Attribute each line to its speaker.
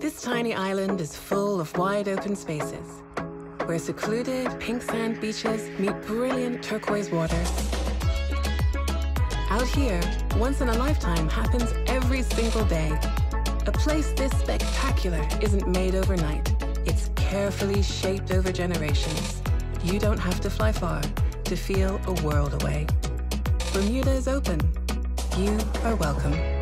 Speaker 1: This tiny island is full of wide open spaces where secluded pink sand beaches meet brilliant turquoise waters. Out here, once in a lifetime happens every single day. A place this spectacular isn't made overnight. It's carefully shaped over generations. You don't have to fly far to feel a world away. Bermuda is open. You are welcome.